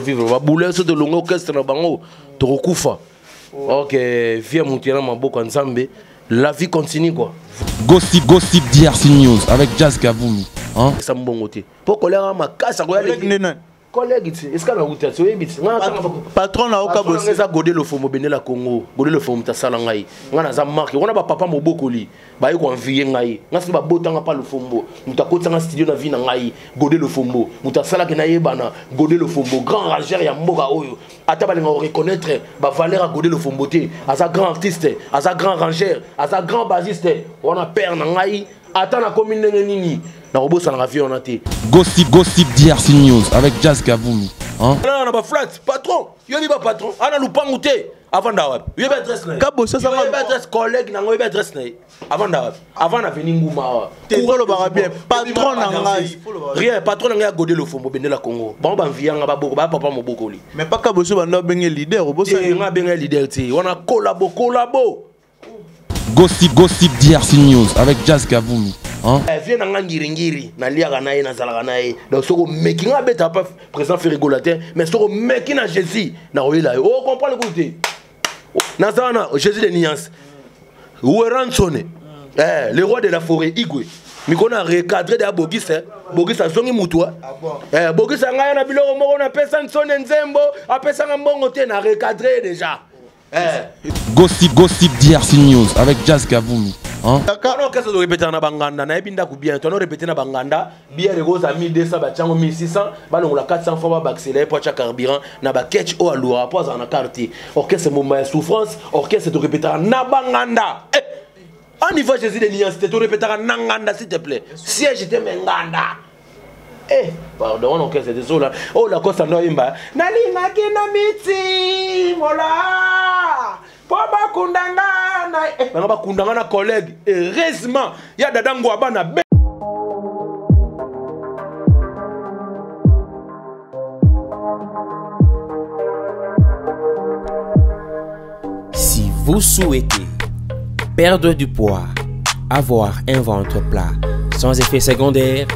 vivre ba boule so tolonga orchestre na bango tokokufa ok vie moto ya na maboko ya nzambe la vie continue quoi gossip gossip drc news avec jazz kavulu hein? esa mbongo te mpo kolera makasi akoya collègue ti esika na wuta ti oyebi ti patron na oka bosi eza gode lofomo bendela congo gode lofomo moto asala ngai ngai naza marke wana bapapa mobokoli baye koenvie ngai ngai soki babotanga mpa lofombo moto akotisanga studio na vie na ngai gode lofombo moto asalaki nayebana gode lofombo grand rageur ya mboka oyo ata balinga koreconnaitre bavaleur ya gode lofombo te aza grand artiste aza grand rangeur aza grand basiste wana père na ngai ata nakomi ndenge nini nakobosanaka vie wana te gossip gossip drc news avec jazz gavulu hein? na baflat patron yoyebi bapatron ana lupangu te avanda wapi oyebi adresse na yeyebi adresse collègue nango oyebi adresse na ye avanda wapi avant na veni nguma awa olobaka bien patron na ngai rien patron na ngai ya gode lofombo bendela congo bango banviyanga baboko baya papa mobokoli mais paka boso banda obenge leader obosangai abenge leader te wana kolabo kolabo Gossip, gossip DRC News avec Jazz Kavulu. Hein? Eh, vie na nga ngiringiri naliaka na ye nazalaka na ye donc soko meki nga abeta pa présent ferigola te mais soko meki na jésus nakoyela ye o oh, comprendre kutu te nazala na jésus de nuance weransone eh, le roi de la forêt igwe mikolo na recadre de ya bogisa eh. bogisa azongi motu ah eh, bogisa ngai na biloko moko napesa nsone nzembo apesanga mbongo te na recadre ye déjà Gossip, gossip DRC News avec Jazz Gavoulou. Hein? Ono kesa to répéter na banganda na ebinda ku bien to no répéter na banganda bière ekoza 1200 ba chango 1600 ba longola 400 fois ba baccelerer pour cha carburant na ba catch o alura pour za na quartier orchestre mumba ya souffrance orchestre to répéter na banganda eh on y va Jésus de l'université to répéter na nganda s'il te plaît siège te menganda Eh, pardon, on orchestre de Zola. Oh, la costa no imba. Nali na kina miti, mola. Poba kundanga na. Eh, banga ba kundanga na collègue. Heureusement, ya dadango abana. Si vous souhaitez perdre du poids, avoir un ventre plat sans effet secondaire,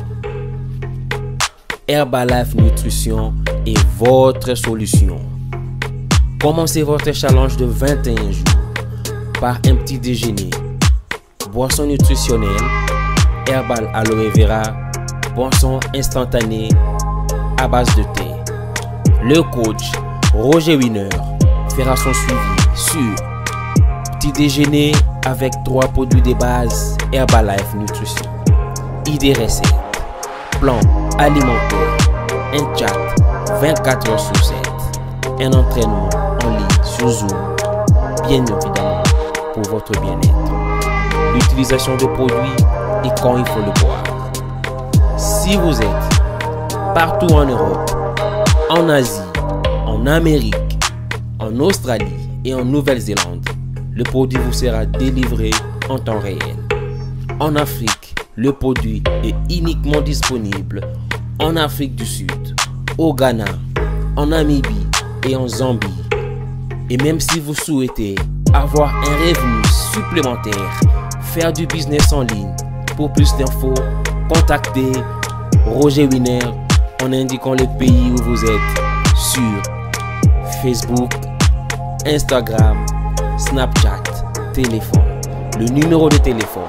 Herbalife Nutrition est votre solution. Commencez votre challenge de 21 jours par un petit déjeuner, boisson nutritionnelle, herbal aloe vera, boisson instantanée à base de thé. Le coach Roger Winner fera son suivi sur petit déjeuner avec trois produits de base Herbalife Nutrition, idée recette, plan alimentaire, un chat 24 heures sur 7, un entraînement en ligne sur Zoom, bien évidemment pour votre bien-être. L'utilisation de produits et quand il faut le boire. Si vous êtes partout en Europe, en Asie, en Amérique, en Australie et en Nouvelle-Zélande, le produit vous sera délivré en temps réel. En Afrique, le produit est uniquement disponible en Afrique du Sud, au Ghana, en Namibie et en Zambie. Et même si vous souhaitez avoir un revenu supplémentaire, faire du business en ligne, pour plus d'infos, contactez Roger Winner en indiquant le pays où vous êtes sur Facebook, Instagram, Snapchat, téléphone. Le numéro de téléphone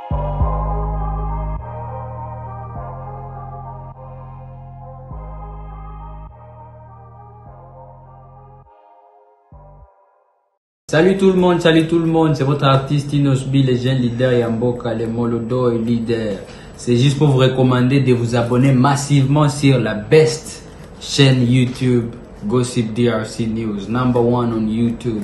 Salut tout le monde, salut tout le monde, c'est votre artiste Inosbi, les jeunes leaders Yamboka, les Molodo et leader. C'est juste pour vous recommander de vous abonner massivement sur la best chaîne YouTube Gossip DRC News, number one on YouTube.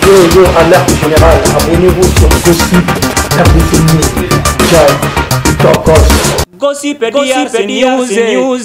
Bonjour, alerte générale, abonnez-vous sur Gossip RDC Jazz, Tokos. Gossip RDC News,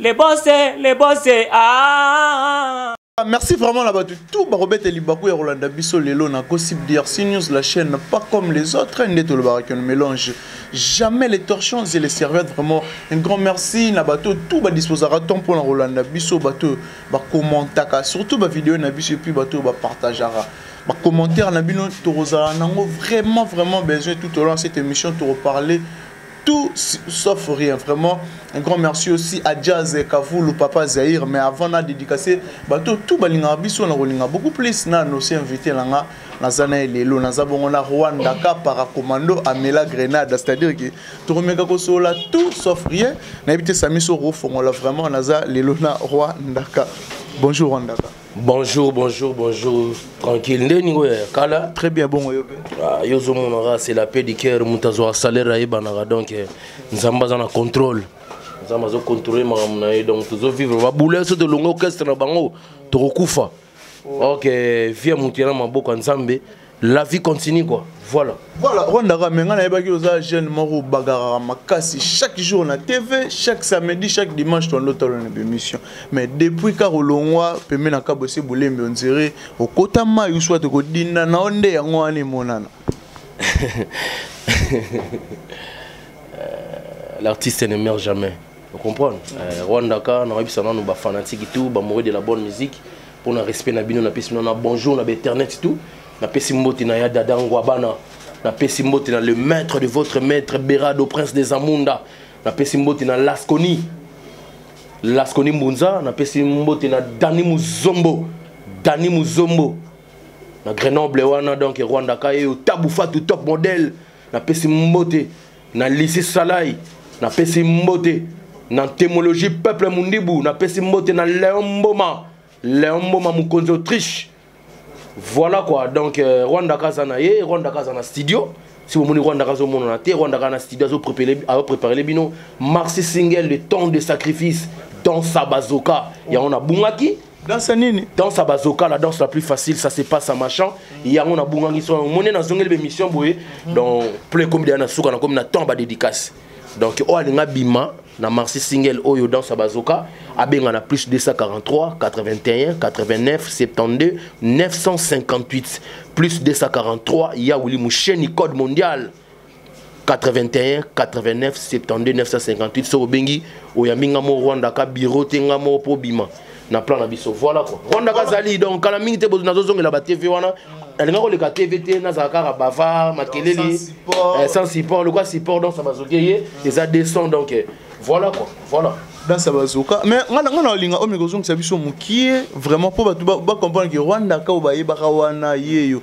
les boss, les boss, ah. Ah, merci vraiment na bato tout bakobeta libaku ya kolanda biso lelo na gossip drc news la chaîne pas comme les autres nde tolobaka que mélange jamais les torchons et les serviettes vraiment un grand merci na bato tout badisposaka temps mpona kolanda biso bato ba commentaka surtout ba video na biso puis ba to ba partagera ba commentaire na bino to rozala nango vraiment vraiment besoin tout au long cette émission to reparler tout sauf rien vraiment un grand merci aussi à Jazz Kavulu papa Zahir mais avant na dédicacer ba to tout ba linga biso na kolinga beaucoup plus na nos invités langa naza na ye lelo naza bongo na rwanda ka paracommando amela grenade c'est-à-dire que tokomeka kosolola tout sauf rien nayebi te sami soki okofongola vraiment naza lelo na roi ndaka bonjour roi ndaka bonjour bonjour bonjour tranquille nde ningo ya kala très bien bongo yo mpe ah, yo ozomonaka c'est la paix du cœur moto azwaka salaire ayebanaka donc eh, nzambe aza na contrôle nzambe azocontrole makambo na ye donc tozovivre babula so tolonga orchestre na bango tokokufa ok vie ya moto yana maboko ya nzambe la vie continue quoi voilà voilà rwandaka me ngai nayebaki oza jeune moko obagaraka makasi chaque jour na tv chaque samedi chaque dimanche tondo talona bémission mais depuis kaka olongwa pembe na kabo ese bolembi ondire okota mai uswa te kodinda na yo nde yango wana emonana euh, l'artiste ne meurt jamais Vous comprenez euh, Rwanda ka na webisa nanu ba fanatique tout, ba mourir de la bonne musique pour na respect na bino na pesi na bonjour na internet tout, na pesi mbote na ya dada ngwabana, na pesi mbote na le maître de votre maître Berado prince des Amunda, na pesi mbote na Lasconi. Lasconi Mbunza, na pesi mbote na Dani Muzombo, Dani Muzombo. Na Grenoble wana donc Rwanda ka yo tabu fatu top modèle, na pesi mbote na lisi salai napesi mbote na ntemologie peuple mundibu napesi mbote na leon mboma leon mboma mokonzi autriche voilà quoi donc euh, rwanda kaza na ye rwanda kaza na studio si bomoni rwanda kaza omonana te rwanda kaza na studio azopreparele bino marxi single le temps de sacrifice dans sabazoka yango nabungaki danse nini danse ya bazoka la danse la plus facile ça se passe en marchant yango nabungaki so omoni nazongeli bémission boye donc plein ekomi deya na suka nakomi na temps badédicace donc oyo alinga bima na marsi single oyo danse ya bazoka abenga na plus 243 81 89 72 958 plus 243 ya wili musheni code mondial 81 89 72 958 soki obengi oyambi nga mo rwanda ka bureau te nga moko mpo obima na plan na biso voilà quoi rwanda kazali donc kala mingi te nazozongela ba tv wana alinga koleka tv te nazala kaka bava makelele sans support eh, lokola support donc ça bazoki ye eza 200 donc eh, voilà quoi voilà danse ya bazoka mais nga nga na olinga oyo mekozongisa biso mokie vraiment mpo bato bacomprendre ke rwanda kao bayebaka wana yeyo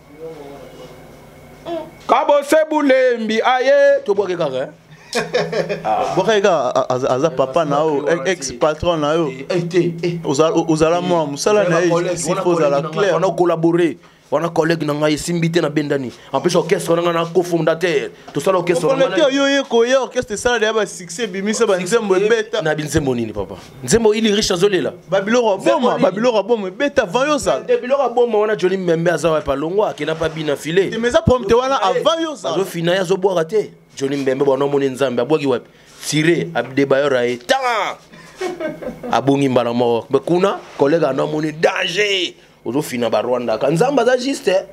kabose bulembi aye tobwaki kaka eh? ah. bwakaki kaka aza papa na yo ex patron na yo eh, eh, ozala mwa mosala na ye sifa ozala clair wana ocollabore wana collègue na ngai esimbi te na bendani en plus orchestre na ngai na cofondateur tosala orchestre yo ye koya orchestre esala deya basuccès ebimisa banzembo ebeta na binzembo nini papa nzembo ili riche azolela babiloko aboma babiloko aboma ebeta avant yo ozala te biloko aboma wana joli membe aza wapi alongwa akenda pa bina file te meza problème te wana avant yo ozala azofina ye azobwaka te joli mbembe bwana omoni nzambe abwaki wapi tire adebayora ye tanga abongi mbala moko kuna kolega ana omoni danger ozofina barwandaka nzambe aza juste eh.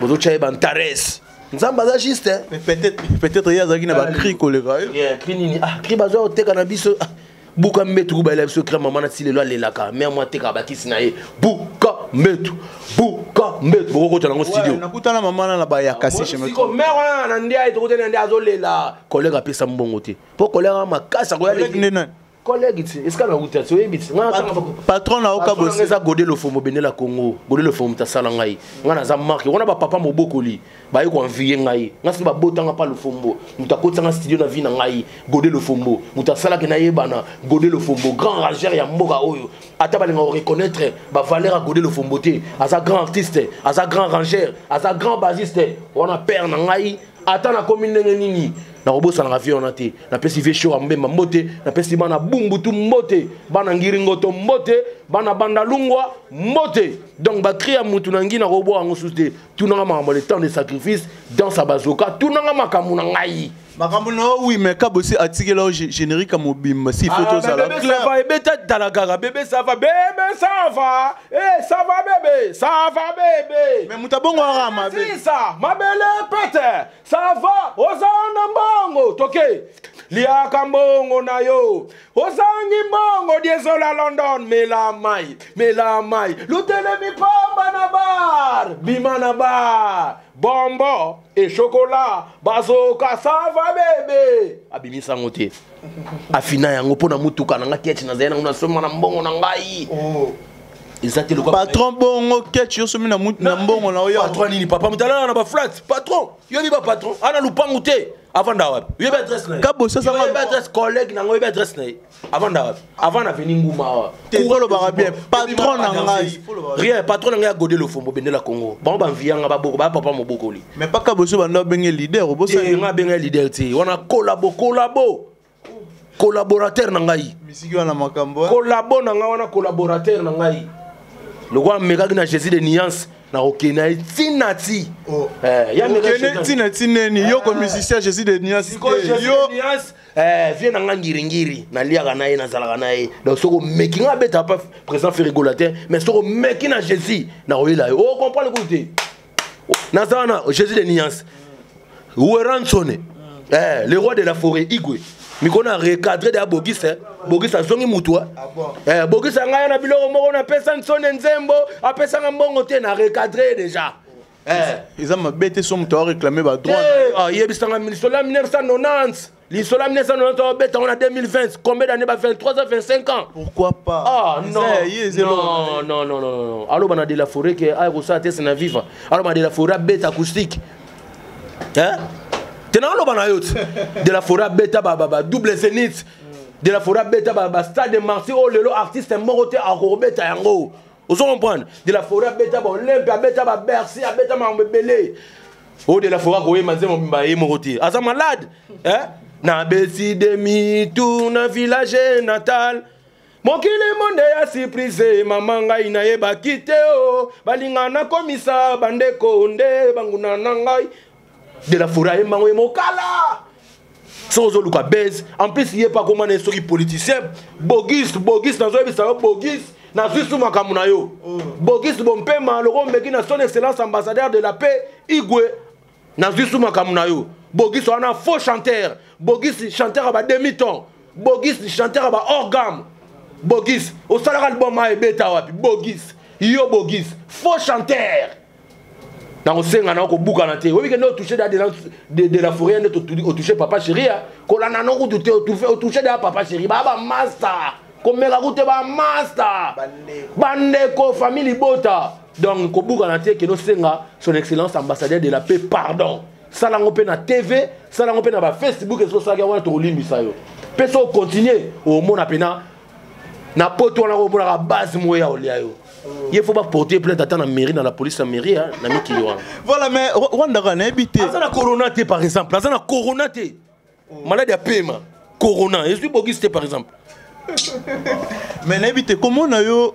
bozotya ye bantares nzambe aza juste eh. peut-être ye azalaki na bacri koleka eh. cri nini ah, cri bazwa koteka na biso ah, buka mbetu kubalela biso cri mama na ti lelo alelaka mare mwa atekaka bakisi na ye buka mbetu buka mbetu bokokota nango studio nakutana mama na na bayakasi chemeko mare wana na nde aye tokutani na nde azolela koleka apesa mbongo te mpo koleka makasi akoya nde nani collègue ti esika nauta ti oyebi ti patron na oka bosi eza gode lofomo bendela congo gode lofomo moto asala ngai ngai naza marke wana bapapa mobokoli baye koanviye ngai ngai soki babotanga mpa lofombo moto akotisanga studio na vi na ngai gode lofombo moto asalaki nayebana gode lofombo grand rageur ya mboka oyo ata balinga koreconnaitre bavaleur ya gode lofombo te aza grand artiste aza grand rangeur aza grand basiste wana père na ngai ata nakomi ndenge nini nakobosanaka vie wana te napesi vie shora mbemba mbote napesi bana bumbutu mbote bana ngiringoto mbote bana bandalungwa mbote donc bakri ya mutu na ngi nakoboa yango susu te tunanga makambo le temps de sacrifice danse ya bazoka tunanga makambo na ngai makambo na yo wi mais kabosi atikela yo générique ya mobimba si faut ah, tozala ebeta dalagaga bebe sava bebe sava Eh, ça va bébé, ça va bébé. Mais muta bongo ara ma bébé. Ça, ma belle pète. Ça va, ozana mbongo. Toke. Lia kambongo na yo. Ozangi mbongo diezola London mais la mai, mais la mai. Lutele mi pamba na bar, bima na bar. Bombo. e chocolat bazoka sava bebe abimisa yango te afina yango mpo na motuka na ngai keti nazali nango nasomba na mbongo na ngai oh. eza te lokola patron bongo ketch yo somi na mbongo na oyo patron nini papa mutalala na ba flat patron yo ni ba patron ana lupangu te avanda wapi yo ba adresse na ye ka bosa sa ba adresse collègue na ngoyo ba adresse na ye avanda wapi avanda aveni nguma awa olobaka bien patron na ngai rien patron na ngai ya gode lofombo bendela congo bango banviyanga baboko baya papa mobokoli mais paka boso banda obenge leader obosangai abenge leader te wana kolabo kolabo collaborateur na ngai kolabo na ngai wana collaborateur na ngai lokola amekaki na jésus de nuance nakokende na ye ntina ti oh. eh, ntina ti neni yo ko eh. musicien jésus de nuance Eh, vie na nga ngiringiri naliaka na ye nazalaka na ye donc soki omeki nga abeta pa président ferigola te mais soki omeki na jésus nakoyela yo ocomprendre oh, kutu te naza wana jésus de nuance weransone eh, le roi de la forêt igwe mikolo na recadre de ya bogisa eh. bogisa azongi motu ah eh, bogisa ngai na biloko moko napesa nsone nzembo apesanga mbongo te na recadre déjà Eh. eza mabe te so moto areclame badroit ah, yebisanga lisolo ya 1990 lisolo ya 1990 obeta ngo na 2020 combien d'année ba 23 ans 25 ans pourquoi pas ah non non non non non aloba na de la forêt ke aya kosala tese na viva aloba na de la forêt abeta acoustique hein te na aloba na yo te de la forêt abeta ba ba double zenith de la forêt abeta ba stade de martyr oyo oh, lelo artiste moko te akobeta yango ozo comprendre de la foret abeta baolempe abeta babercy abeta makambo ebele oyo oh, de la foret akoyema nzembo mobimba ye moko te aza malade eh? na besi demi tour na village natal mokili monde ya surprise mama ngai nayebaki te o oh. balinga nakomisa bandeko nde banguna na ngai de la foret ayemba yango ye mokala soki ozoluka base en plus ye mpe akoma na ye soki politicien bogis bogis nazoyebisa yo bogis nazwi su makambo na yo mm. bogis bompema loko omeki na son excellence ambassadeur de la paix igwe nazwi su makambo na yo bogis wana faux chanteur bogis chanteur ya ba demi ton bogis chanteur ya ba hors gamme bogis osalaka album a ebeta wapi bogis yo bogis faux chanteur nakosenga na kobukana te oyebi kende otouche da de la fourier nde otouche papa cheria kolanda no kutu te otouche da papa cheri baa bamasta komeka kute bamasta bandeko famille libota donc kobukana te kende osenga son excellence ambassadeur de la paix pardon sala yango mpe na tv sala yango mpe na bafacebook esoki osalaki yango wana tokolimbisa yo mpe soki okontinue omona mpena na poto wana omonaka base moko ya olia yo ye faut baporte plainte ata na mairie na la police na mairie na mikili wana voilà mais rwanda kaka nayebi te aza na corona te par exemple aza na corona te maladi ya pema corona ezwi bogisi te par exemple mais nayebi te komona yo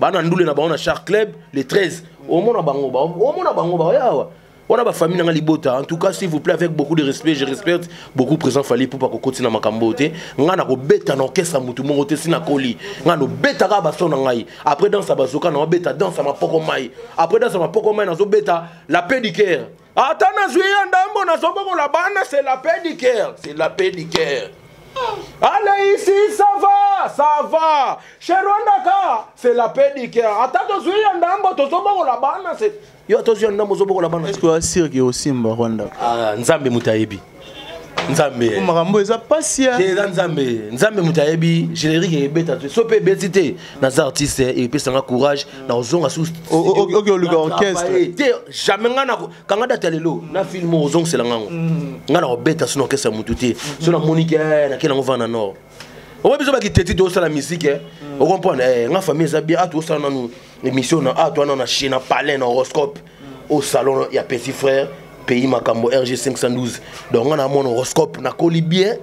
bana ndule na bango na char club le 13 omona bango ba omona bango ba yawa wana ba famille nanga libota en tout cas s'il vous plaît avec beaucoup de respect je respecte beaucoup présent fallait pour pas kokoti na makambo te nga na kobeta na orchestre mutu moko te sina koli nga no beta ka ba son ngai après danse bazoka na beta danse ma poko mai après danse ma poko mai na zo beta la pédicaire ata nazwi ya ndambo nazobokola bana c'est la paix du cœur c'est la paix du cœur allez ici ça va ça va chez rwandaka c'est la paix du cœur ata tozwi ya ndambo tozobokola bana c'est yo ata ozwi ya ndambo ozobokola bana est ce que asirki osimba rwandaka ah, nzambe moto ayebi nzambe oh, makambo eza pasi ya eza nzambe nzambe moto ayebi générique ebeta te so mpe ebeti te naza artiste eh, epesanga courage na kozonga susu oke oluka orchestre eh, te jamais ngai kanga data ya lelo na film oyo ozongisela ngango mm. ngai na kobeta so na orchestre ya motu te mm. so namoniki eh, nakei nango vana nord oyebi so bakiteti te osala misike okomprendre nga famille eza bien atu osala nanu L'émission na ah toi na chez na palais na horoscope au salon ya petit frère pays makambo RG 512. Donc on a mon horoscope na koli bien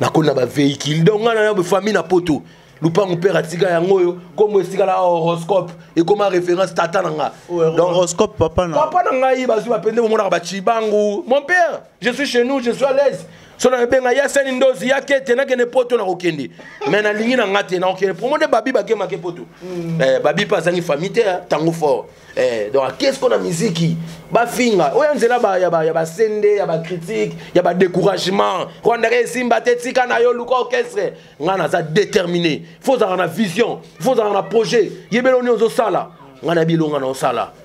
na koli na ba véhicule. Donc on a na famille na poto. lupangu mpe atika yango oyo nkombo etikala horoscope ekoma référence tata na nga oh, donc horoscope papa na papa na ngai bazwi bapende bomonaka bacibangu mon père je suis chez nous je suis à l'aise so nabenga ya sani ndozi ya kete nakende poto nakokende me nalingi na nga te nakokende promo nde babi bakemake poto mm. eh, babi mpe azangi famille te ntango fort eh, donc akesko na miziki bafinga oyo nzela ya basende ya bacritique ya badécouragement rwandaka esimba te tika na yo luka orchestre ngai naza déterminé fo ozalaka na vision fo ozalaka na projet yebela oni ozosala ngai na bilonga na osala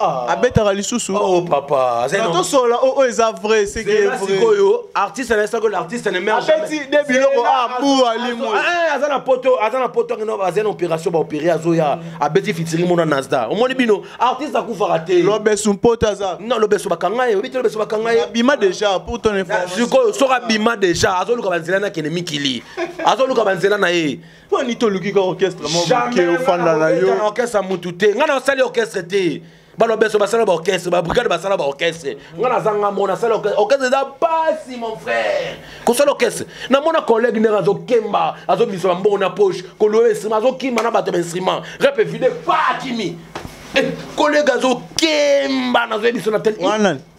Ah. abetaka lisusu oh, papa tosola oyo oh, oh, eza vrai sikoyo artiste na esakoli artiste ne meabeti de biloko abu ah, alimo ah, eh, aza na poto aza na poto akino aza na opération baopere azoya abeti fitiri mona nasda omoni bino artiste akufaka te lobesu mpoto aza non lobesu bakanga ye obi te lobesu bakanga ye abima déjà pour ton information sikoyo soki abima déjà azoluka banzela na kende mikili azoluka banzela na ye poni toluki kaka orchestre moke ofanda na yo na orchestre ya mutu te ngai nasali orchestre te bana beso basala baorchestre babrigade basala baorchestre ngai nazanga mona asala orchestre eza pasi mon frère kosala orchestre namona collègue ndenge azokemba azobimisa bambongo na poche koloa instrument azokima na bato ya bainstrument rep evide pa akimi eh, collègue azokemba nazoyebiso na tel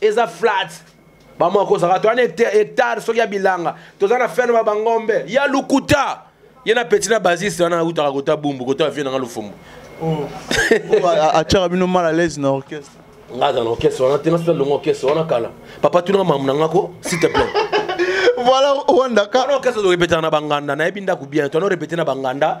eza flat bamwa kozaka to wana hectare soki ya bilanga toza na fene ba bangombe ya lukuta ye na peti na basiste wana autaka kota bumbu kota avie nanga lufumbu oh. oh, atyaka bino mal à l'aise na orchestre nga aza na orchestre wana te nasala longo orchestre wana kala papa tunaka mamu na nga ko s'il te plaît voilà wandaka orchestre ozorepetaka na banganda nayebi ndako bien to ana orepete na banganda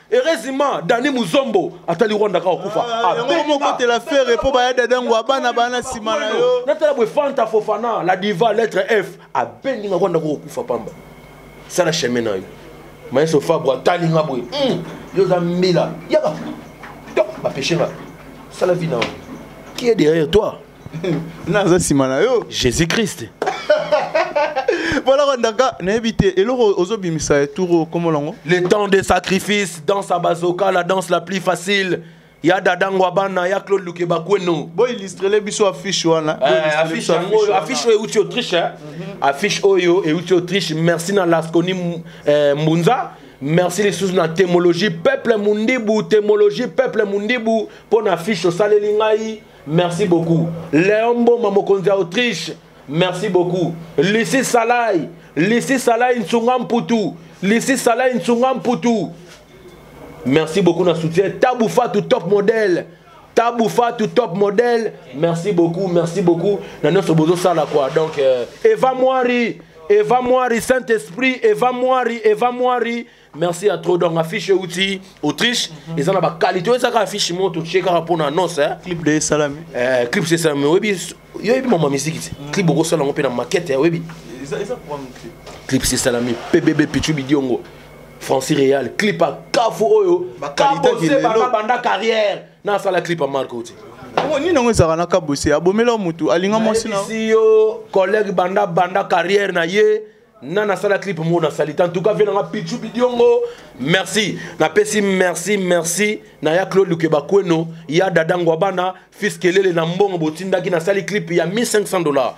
Heureusement, Dani Muzombo atali Rwanda kaka kufa. Ah, yango koma okotela fere mpo baya dada ngwa bana bana nsima na yo. Natala boye Fanta Fofana, la diva, lettre F, abendi nga Rwanda koko kufa pamba. Sala chemin na yo. Maestro Fabro atali nga boye. Hmm, yo za mbila. Yaba. Top, ba péché nga. Sala vie na yo. Qui est derrière toi? naza nsima na yo jésus christ boloko ndaka nayebi te eloko ozobimisa eturo okomo lango le temps de sacrifice danse ya bazoka la danse la plus facile ya dada ngwabana ya claude lukebakweno boilistrele biso affiche wana eh, affiche yango affiche oyo euti autriche affiche oyo euti autriche merci na lasconi eh, mbunza merci lisusu na temologie peuple mundibu temologie peuple mundibu mpo na affiche osaleli ngai Merci beaucoup. Léon Mboma mokonzi ya Autriche. Merci beaucoup. Lisi Salai, Lisi Salai Nsunga Mputu, Lisi Salai Nsunga Mputu. Merci beaucoup na soutien. Tabu Fatou top modèle. Tabu Fatou top modèle. Merci beaucoup, merci beaucoup. Na noso bozo sala quoi. Donc euh, Eva Moari, Eva Moari Saint-Esprit, Eva Moari, Eva Moari. merci ya trop donc affiche euti autriche mhm. eza na bakalite oyo ezaka affiche mo totie kaka mpo na annonce eh. clip de esalami eh, clip se esalami oyebi yo oyebi mama misiki te mhm. clip okosala yango mpe na makete eh, oyebi clip se esalami mpe bebe pichu bidiongo franci real clip ya kafu oyo kabose banga banda carrière nasala clip ya marco te yango nini yango ezalaka na kabose abomela motu alinga mwasi na yo collègue banda banda carrière na ye nana asala clip mo nasali te entout cas vie nanga pichu bidiongo merci napesi merci merci na ya claude lukebakweno ya dada ngwabana fils kelele na mbongo botindaki nasali clip ya 1500 dollars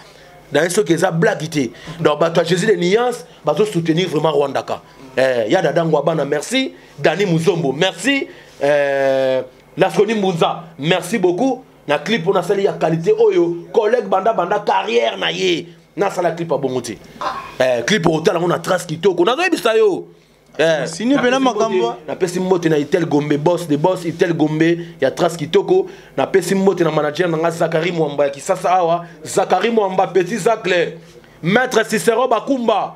naye soki eza blague te donc bato ya jésus de nuance bazosoutenir vraiment rwandaka eh, ya dada ngwabana merci dani muzombo merci eh, lasoni mbunza merci beaucoup na clip oyo nasali ya qualité oyo collègue banda banda carrière na ye nasala clip ya bongo te eh, clip otala ngo na trace kitoko nazoyebisa yo eh, sini mpe na makambo napesi mbote na itel gombe bos de bos itel gombe ya trace kitoko napesi mbote na manager na ngai zakari mwamba ya kisasa awa zakari mwamba petit zacle maître cicero bakumba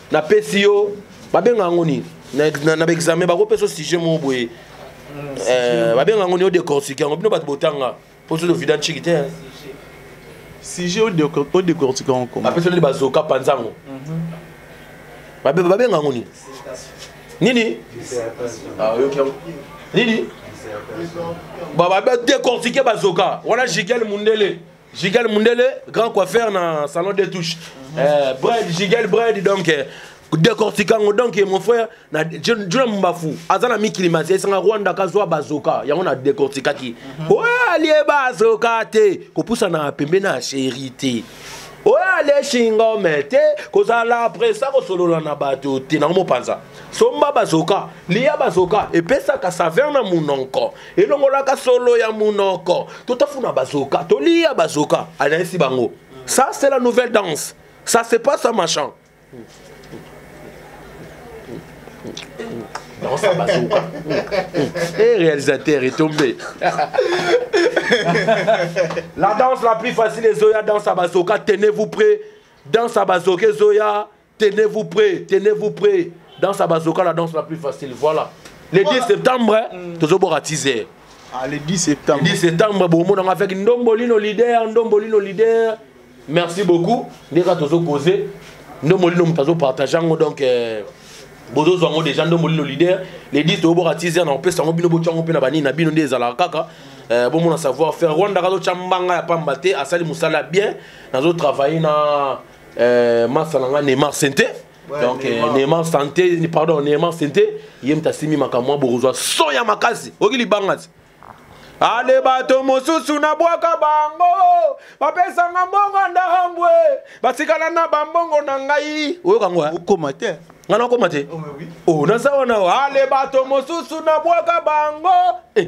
Na pesi yo babenga yango nini na, na, na examen bakopesa sujet moko boye eh, babenga yango nini odecortike yango bino bato botanga mpo soki ovida nciki te sujet odecortike yango koma apesa nini bazoka mpanza yango mhm. babenga yango nini nini ah, nini badecortike bazoka wana jikel mundele Jigel Mundele, grand coiffeur dans salon des touches. Mm -hmm. euh, Brad, Jigel Brad, donc euh, décortiquant donc mon frère na jona mbafu aza na mikili masi esanga rwanda kazwa bazoka yango na décortiquaki mhm. oyo alie bazoka te kopusa na pembe na sheri te oyo ale shingome te kozala presa kosolola na bato te nango mopanza somba bazoka liya bazoka epesaka saveur na monoko elongolaka solo ya monoko totafuna bazoka toliya bazoka alayisi bango ça c'est la nouvelle danse ça c'est pas ça machin danse ya bazoka e eh, réalisateur etombe la danse la plus facile ezoya danse ya bazoka tenez vous près danse ya bazoka ezoya Tenez-vous prêt, tenez-vous prêt. Dans sa bazooka, la danse la plus facile. Voilà. Le 10 septembre, mm. tozobora teaser. Ah, le 10 septembre. Le 10 septembre, bon, on a fait Ndombolino leader, Ndombolino leader. Merci beaucoup. Déjà, tozo causé. Ndombolino mutazo partager donc. Euh, bozo zongo déjà ndombolino leader les 10 tobora teaser na opesa ngo bino bochango pe na bani na bino nde ezala kaka euh, bon mon savoir faire Rwanda kazo chambanga ya pamba te asali musala bien nazo travailler na euh, masta na nga neymar sente ouais, donc euh, neymar. neymar sante pardon neymar sente ye moto asimbi makambo mwa bokozwa son ya makasi oki libanga ti ale bato mosusu nabwaka bango bapesanga mbongo ndambwe batikala na bambongo na ngai oyoka yango eh? okoma te ngai nakoma te oh, o oh, naza wana ale bato mosusu nabwaka bango eh.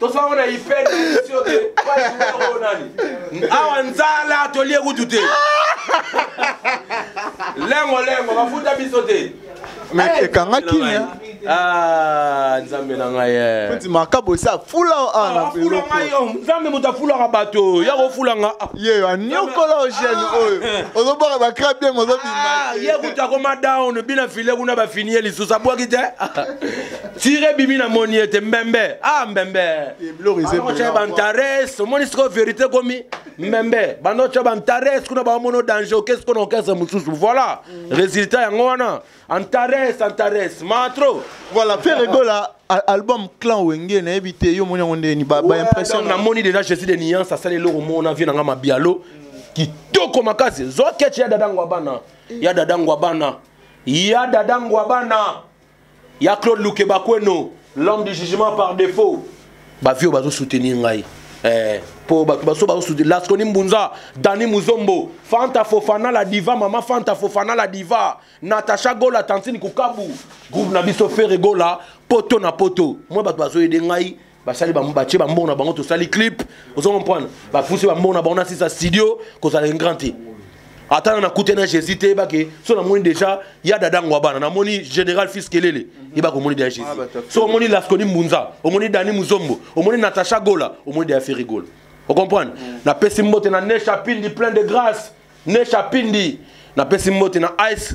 toza ona ipene emission te paio nani awa nzala tolie kutu te lengo lengo bafuta biso te mais ekangaki eh, hein. ah, nzambe na ngai eh. makabo esi afula afula ah, ngai oh, nzambe moto afulaka bato ya kofula nga ah. ye aniokola ogene oyo ozobaka bakra bien ozobima ye kutu akoma down bina file kuna bafinie lisusu abwaki te tire ebimi na moni ete mbembe ah mbembe bandokotia bantares omoni sikoyo verité komi mbembe bandokotia bantares kuna baomono danger oke sikoyo na okese mosusu voilà mm. résultat yango wana antares antares matro voilà ferre gola album clan wenge nayebi te yo omoni yango ndeni baimpression namoni déjà je suis de nuance asali eloko moko na vie na ngai mabialo kitoko makasi zwa keche ya dada ngwa bana ya dada ngwa bana ya dada ngwa bana ya claude lukebakweno l'homme du jugement par défaut bavio bazosoutenir ngai eh, po bato baso bazosoutenir laskoni mbunza dani muzombo fanta fofana la diva mama fanta fofana la diva natacha gola tantine kukabu groupe na biso fere gola poto na poto mwa bato bazoyede ngai basali batie bambongo na bango tosali clip ozo comprendre bapusi bambongo na bango nasisa studio kozala ingrand te ata na nakute na jésus te yeba ke so namoni déjà ya dada ngwa bana namoni général fils kelele yeba komoni deja jésus ah, so omoni lasconi mbunza omoni dani muzombo omoni natacha gola omoni deja ferri gola ocomprendre mm. napesi mbote na nesha pindi plein de grâce nesha pindi napesi mbote na ice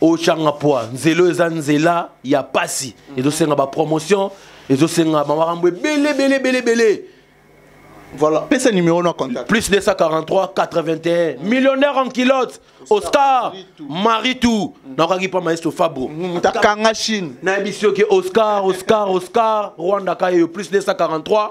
ochanga poa nzela oyo eza nzela ya pasi ezosenga bapromotion ezosenga bamakambo ebele ebele ebele ebele Voilà. Pesa numéro no contact. Plus 243 81. Mm. Millionnaire en culotte. Oscar. Maritou. Mm. Nakaki pa maestro Fabro. Mm, Mutakanga Chine. Na ebisio ke Oscar, Oscar, Oscar. Rwanda kayo plus 243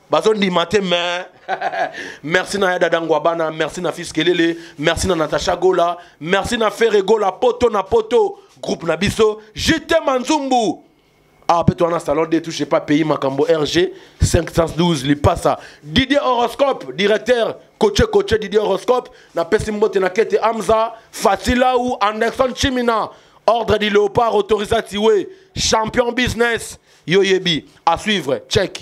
bazondima te mais merci na ya dada ngwabana merci na fils kelele merci na natacha gola merci na fere gola poto na poto groupe na biso jete manzumbu awa mpe towana salon de touche pas pays makambo rg 512 lipasa didier horoscope directeur coache coache didier horoscope napesi mbote na kete amza fatilau anderson chimina ordre du léopard autorisa tiwe champion business yoyebi à suivre check